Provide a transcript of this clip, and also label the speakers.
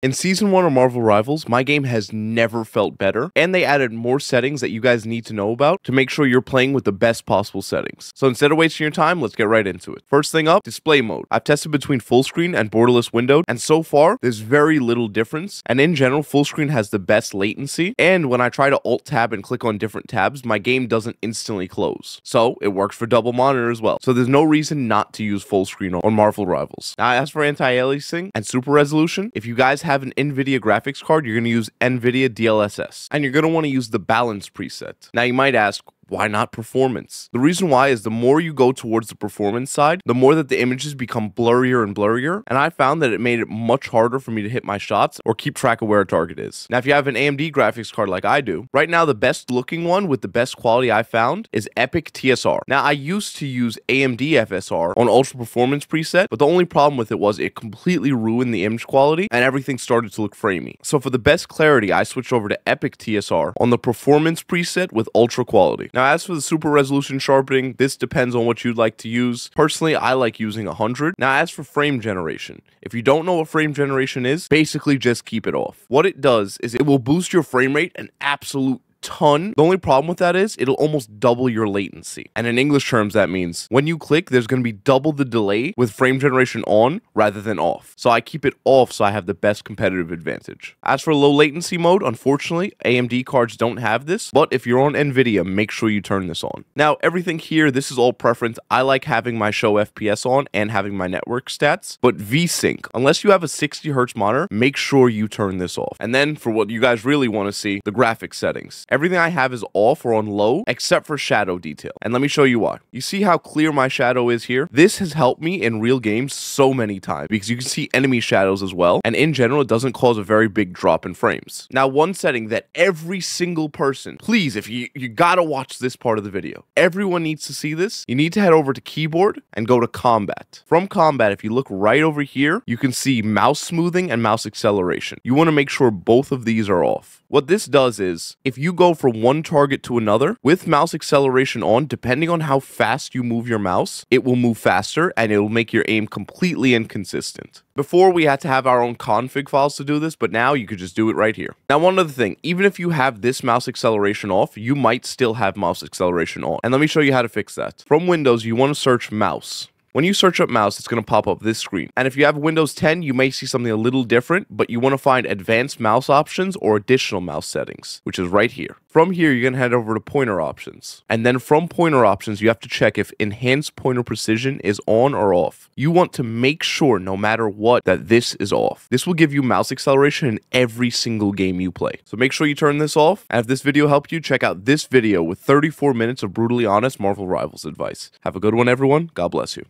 Speaker 1: In Season 1 of Marvel Rivals, my game has never felt better, and they added more settings that you guys need to know about to make sure you're playing with the best possible settings. So instead of wasting your time, let's get right into it. First thing up, display mode. I've tested between full screen and borderless windowed, and so far, there's very little difference, and in general, full screen has the best latency, and when I try to alt-tab and click on different tabs, my game doesn't instantly close. So, it works for double monitor as well. So there's no reason not to use full screen on Marvel Rivals. Now, as for anti-aliasing and super resolution, if you guys have an NVIDIA graphics card, you're going to use NVIDIA DLSS. And you're going to want to use the balance preset. Now, you might ask, why not performance? The reason why is the more you go towards the performance side, the more that the images become blurrier and blurrier, and I found that it made it much harder for me to hit my shots or keep track of where a target is. Now, if you have an AMD graphics card like I do, right now the best looking one with the best quality I found is Epic TSR. Now, I used to use AMD FSR on Ultra Performance preset, but the only problem with it was it completely ruined the image quality and everything started to look framey. So for the best clarity, I switched over to Epic TSR on the performance preset with ultra quality. As for the super resolution sharpening, this depends on what you'd like to use. Personally, I like using 100. Now, as for frame generation, if you don't know what frame generation is, basically just keep it off. What it does is it will boost your frame rate an absolute ton. The only problem with that is it'll almost double your latency. And in English terms, that means when you click, there's going to be double the delay with frame generation on rather than off. So I keep it off so I have the best competitive advantage. As for low latency mode, unfortunately, AMD cards don't have this, but if you're on NVIDIA, make sure you turn this on. Now, everything here, this is all preference. I like having my show FPS on and having my network stats, but VSync, unless you have a 60 hertz monitor, make sure you turn this off. And then for what you guys really want to see, the graphics settings. Everything I have is off or on low, except for shadow detail. And let me show you why. You see how clear my shadow is here? This has helped me in real games so many times because you can see enemy shadows as well. And in general, it doesn't cause a very big drop in frames. Now, one setting that every single person, please, if you, you gotta watch this part of the video, everyone needs to see this. You need to head over to keyboard and go to combat. From combat, if you look right over here, you can see mouse smoothing and mouse acceleration. You wanna make sure both of these are off. What this does is, if you go from one target to another with mouse acceleration on, depending on how fast you move your mouse, it will move faster and it will make your aim completely inconsistent. Before we had to have our own config files to do this, but now you could just do it right here. Now, one other thing, even if you have this mouse acceleration off, you might still have mouse acceleration on. And let me show you how to fix that. From Windows, you want to search mouse. When you search up mouse, it's going to pop up this screen. And if you have Windows 10, you may see something a little different, but you want to find advanced mouse options or additional mouse settings, which is right here. From here, you're going to head over to pointer options. And then from pointer options, you have to check if enhanced pointer precision is on or off. You want to make sure, no matter what, that this is off. This will give you mouse acceleration in every single game you play. So make sure you turn this off. And if this video helped you, check out this video with 34 minutes of brutally honest Marvel Rivals advice. Have a good one, everyone. God bless you.